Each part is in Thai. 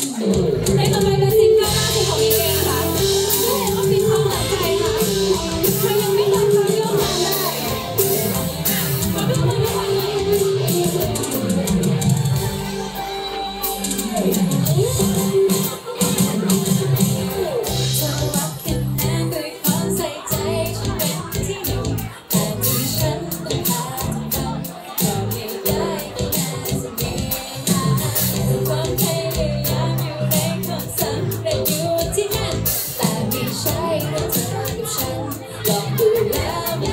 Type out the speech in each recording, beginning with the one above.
Amen.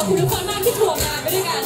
ขอบคุณทุกคนมากที่ถ่วงงานไปด้วยกัน